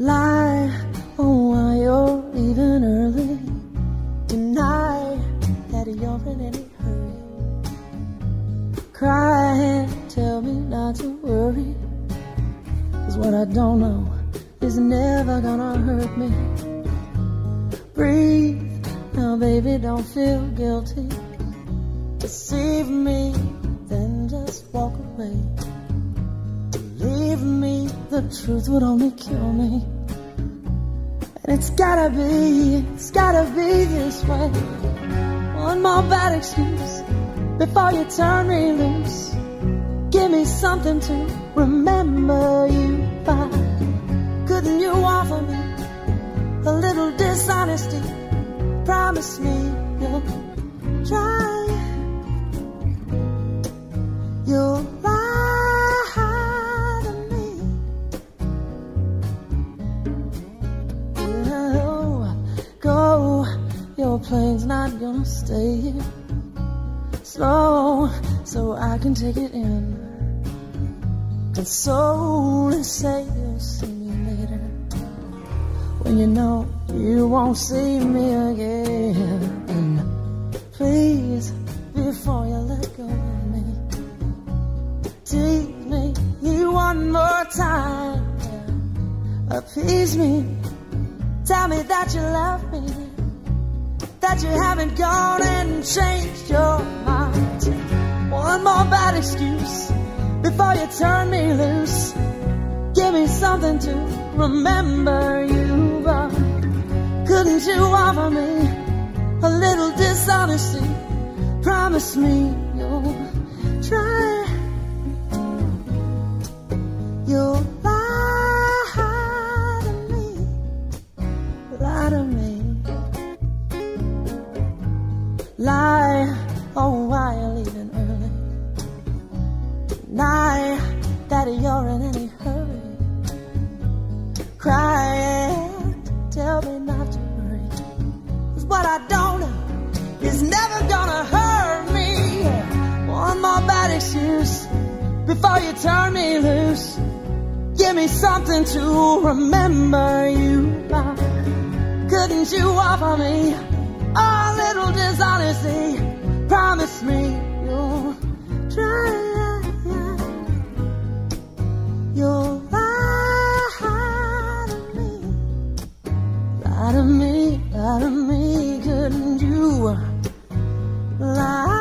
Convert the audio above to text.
Lie, oh, why you're leaving early. Deny that you're in any hurry. Cry and tell me not to worry. Cause what I don't know is never gonna hurt me. Breathe, now baby, don't feel guilty. Deceive me, then just walk away. Leave me, the truth would only kill me. And it's gotta be, it's gotta be this way. One more bad excuse before you turn me loose. Give me something to remember you by. Couldn't you offer me a little dishonesty? Promise me you'll try. You'll plane's not gonna stay. Slow, so I can take it in. And say you'll see me later. When you know you won't see me again. And please, before you let go of me, tease me you one more time. Appease me, tell me that you love me, that you haven't gone and changed your mind. One more bad excuse before you turn me loose. Give me something to remember you by. Couldn't you offer me a little dishonesty? Promise me is never gonna hurt me. One more bad excuse before you turn me loose. Give me something to remember you by. Couldn't you offer me a little dishonesty? Promise me you'll try. You'll lie to me, lie to me, lie to me. Couldn't you? la